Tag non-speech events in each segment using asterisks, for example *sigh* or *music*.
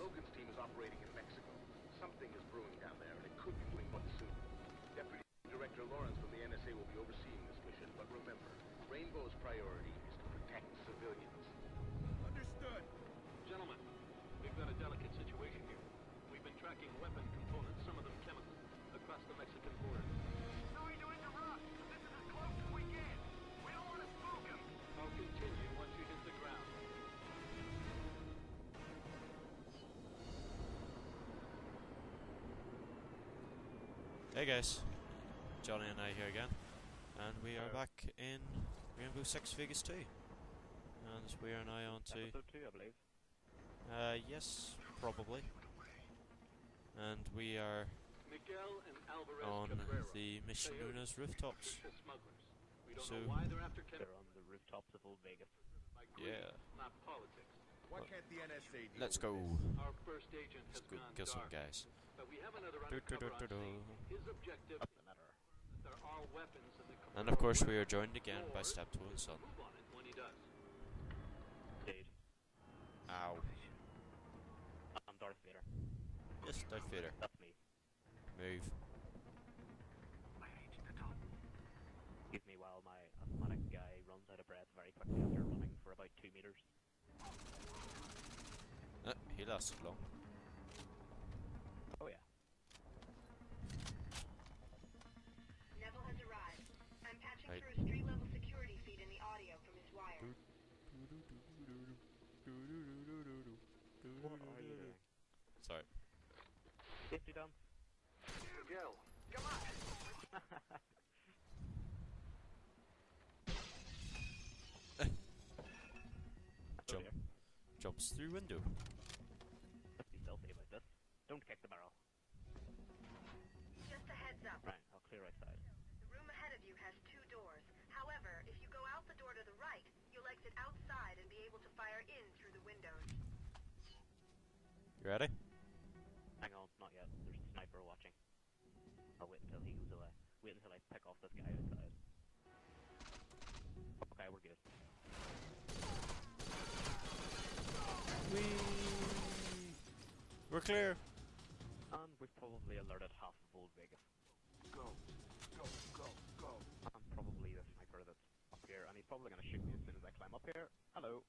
Logan's team is operating in Mexico. Something is brewing down there, and it could be brewing much soon. Deputy Director Lawrence from the NSA will be overseeing this mission, but remember, Rainbow's priority Hey guys, Johnny and I here again, and we are back in Rainbow Six Vegas 2. And we are now on to. Episode 2, I believe. Uh, yes, probably. And we are Miguel and Alvarez on Cabrera. the mission They are known as Rooftops. We don't So- know why they're after They're on the rooftops of Old Vegas. Yeah. not politics. Why can't the NSA deal Let's go. Our first agent Let's go gone kill some guys. But we have another Do, do, do, do, do. scene. His objective What's the matter? there are weapons in the And of course, we are joined again by Step Steptoe and Son. On it when he does. Dude. Ow. I'm Darth Vader. Yes, Darth Vader. That's me. Move. Excuse me while my asthmatic guy runs out of breath very quickly after running for about two meters. Uh, he lasted long. What are you doing? Sorry. Safety done. Miguel, come on. Jump. Jumps through window. Exit outside and be able to fire in through the windows. You ready? Hang on, not yet. There's a sniper watching. I'll wait until he goes away. Wait until I pick off this guy outside. Okay, we're good. We're clear. And we've probably alerted half of Old Vegas. Go, go, go, go. I'm probably the sniper that's up here, and he's probably gonna shoot me as soon as I climb up here. Hello.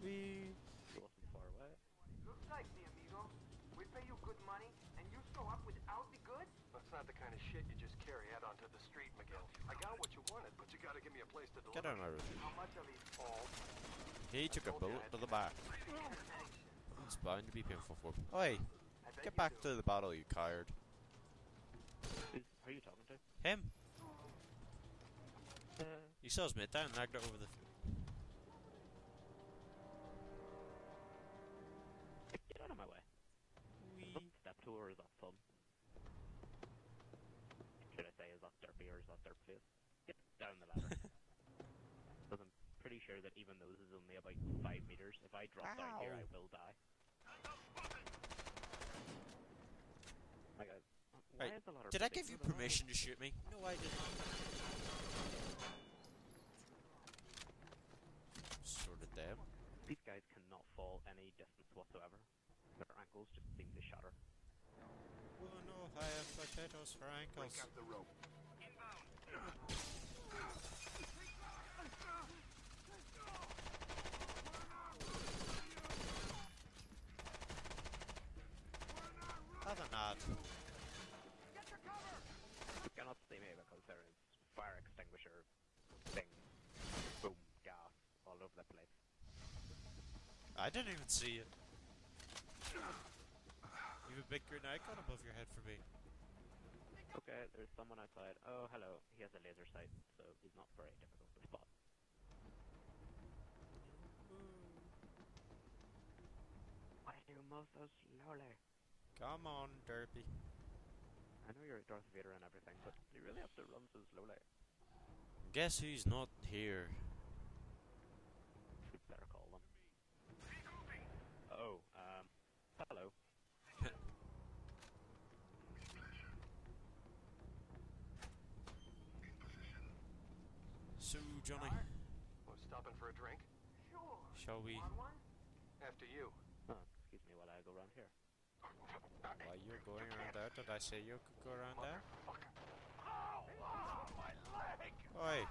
We. He wasn't far away. Looks like me, amigo. We pay you good money, and you show up without the goods? That's not the kind of shit you just carry out onto the street, Miguel. I got what you wanted, but you gotta give me a place to deliver. Get on our How much of it? All. He took a bullet to the back. It's bound to be painful for him. Oi, get back do. to the battle, you coward. Who are you talking to? Him. Uh, You saw his mate down, nagged it over the. get out of my way. Wee. Step to or is that fun? Should I say is that derpy or is that derp face? Get down the ladder. *laughs* Because I'm pretty sure that even though this is only about five meters, if I drop down here, I will die. My God. Why Right, is the ladder Did I give you permission to shoot me? No, I did not. Sorted them. high? These guys cannot fall any distance whatsoever. Their ankles just seem to shatter. Oh no, I have potatoes for Break ankles. out the rope. Other not. You cannot see me because there is fire extinguisher thing, boom, gas all over the place. I didn't even see it. You have a big green icon above your head for me. Okay, there's someone outside. Oh, hello. He has a laser sight, so he's not very difficult to spot. Why do you move so slowly? Come on, Derpy. I know you're Darth Vader and everything, but you really have to run so slowly. Guess who's not here? We'd better call them. Oh, um, hello. So, Johnny, Was stopping for a drink? Sure. shall we? After you. Oh, excuse me while I go around here. While you're going around there? Did I say you could go around there? Oi!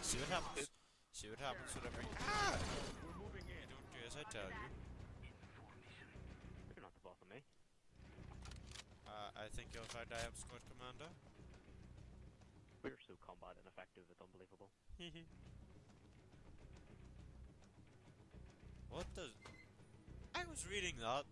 See what happens. See what happens whenever you. Ah! We're moving in. Don't do as I tell you. You're not the boss of me. Uh, I think you'll find I am squad commander. We're so combat ineffective, it's unbelievable. Mm-hmm. what does. I was reading that.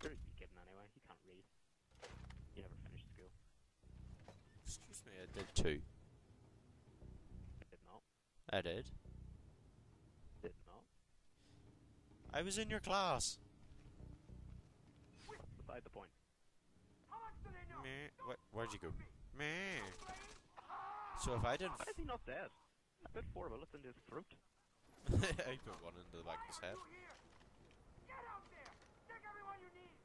Where are you kidding anyway? You can't read. You never finished school. Excuse me, I did too. I Did not. I did. Did not. I was in your class. Beside the point. Meh. Wh- where'd you go? Meh. So if I didn't. Why is he not dead? I put four bullets into his throat. *laughs* I put one into the back of his head. Get out there! Take everyone you need!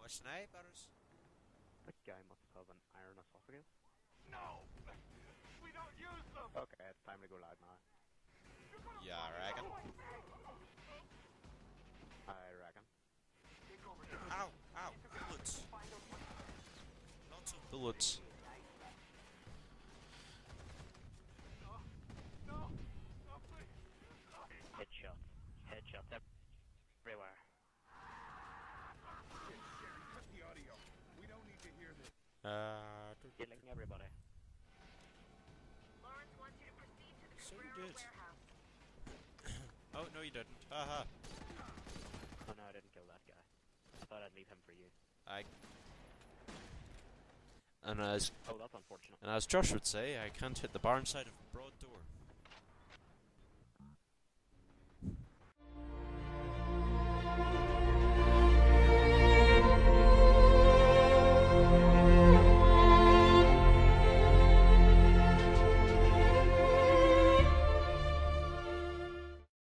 More snipers. That guy must have an iron esophagus. No! We don't use them! Okay, it's time to go loud now. Yeah, I reckon. Need to hear this. Uh, Killing everybody. Lawrence wants you to proceed to the So Cabrera warehouse. *coughs* oh no, you didn't. Haha. Oh no, I didn't kill that guy. I thought I'd leave him for you. I. And as Oh, that's unfortunate. and as Josh would say, I can't hit the barn side of a broad door.